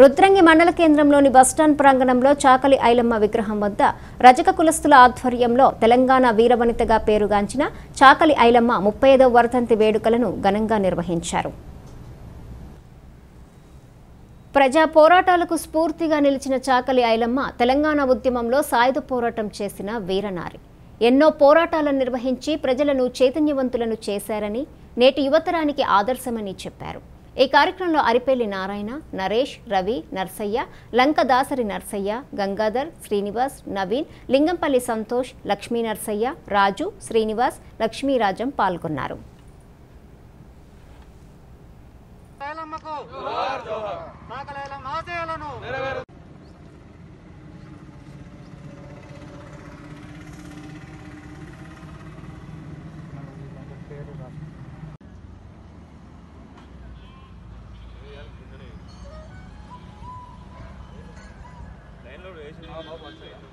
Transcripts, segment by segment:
రుద్రంగి మండల కేంద్రంలోని బస్టాండ్ ప్రాంగణంలో చాకలి ఐలమ్మ విగ్రహం వద్ద రజక కులస్తుల ఆధ్వర్యంలో తెలంగాణ వీరవనితగా పేరుగాంచిన చాకలి ఐలమ్మ ముప్పై ఐదవ వర్ధంతి వేడుకలను ఘనంగా నిర్వహించారు. ప్రజా పోరాటాలకు స్ఫూర్తిగా నిలిచిన చాకలి ఐలమ్మ తెలంగాణ ఉద్యమంలో సాయుధ పోరాటం చేసిన వీరనారి. ఎన్నో పోరాటాలను నిర్వహించి ప్రజలను చైతన్యవంతులను చేశారని నేటి యువతరానికి ఆదర్శమని చెప్పారు. ఈ కార్యక్రమంలో అరిపెల్లి నారాయణ నరేష్ రవి నర్సయ్య లంక దాసరి నర్సయ్య గంగాధర్ శ్రీనివాస్ నవీన్ లింగంపల్లి సంతోష్ లక్ష్మీ నర్సయ్య రాజు శ్రీనివాస్ లక్ష్మీరాజం పాల్గొన్నారు. Semua bawa.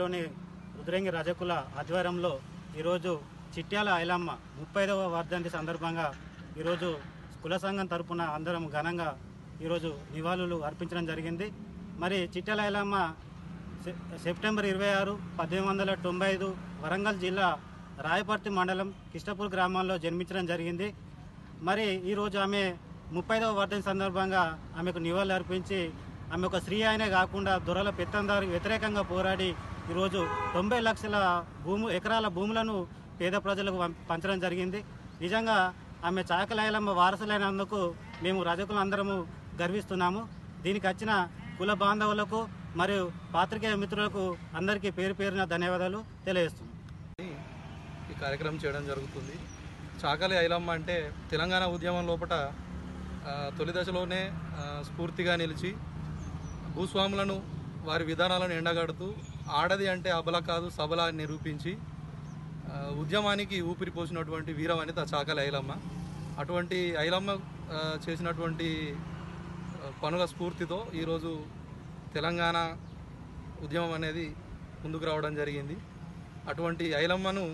లోని రుద్రంగి రజకుల ఆధ్వర్యంలో ఈరోజు చిట్యాల ఐలమ్మ ముప్పై ఐదవ వర్ధంతి సందర్భంగా ఈరోజు కుల సంఘం తరపున అందరం ఘనంగా ఈరోజు నివాళులు అర్పించడం జరిగింది. మరి చిట్యాల ఐలమ్మ సెప్టెంబర్ ఇరవై ఆరు పద్దెనిమిది వందల తొంభై ఐదు వరంగల్ జిల్లా రాయపర్తి మండలం కిష్టపూర్ గ్రామంలో జన్మించడం జరిగింది. మరి ఈరోజు ఆమె ముప్పైదవ వర్ధంతి సందర్భంగా ఆమెకు నివాళులు అర్పించి ఆమె ఒక స్త్రీ అయినే కాకుండా దొరల పెత్తందారు వ్యతిరేకంగా పోరాడి ఈరోజు తొంభై లక్షల భూము ఎకరాల భూములను పేద ప్రజలకు పంచడం జరిగింది. నిజంగా ఆమె చాకలాయలమ్మ వారసులైనందుకు మేము రజకులు అందరము గర్విస్తున్నాము. దీనికి వచ్చిన కుల బాంధవులకు మరియు పాత్రికేయ మిత్రులకు అందరికీ పేరు పేరున ధన్యవాదాలు తెలియజేస్తున్నాం. ఈ కార్యక్రమం చేయడం జరుగుతుంది. చాకలి ఐలమ్మ అంటే తెలంగాణ ఉద్యమం లోపల తొలి దశలోనే స్ఫూర్తిగా నిలిచి భూస్వాములను వారి విధానాలను ఎండగడుతూ ఆడది అంటే అబల కాదు సబల అని నిరూపించి ఉద్యమానికి ఊపిరి పోసినటువంటి వీరవనిత చాకలి ఐలమ్మ. అటువంటి ఐలమ్మ చేసినటువంటి పనుల స్ఫూర్తితో ఈరోజు తెలంగాణ ఉద్యమం అనేది ముందుకు రావడం జరిగింది. అటువంటి ఐలమ్మను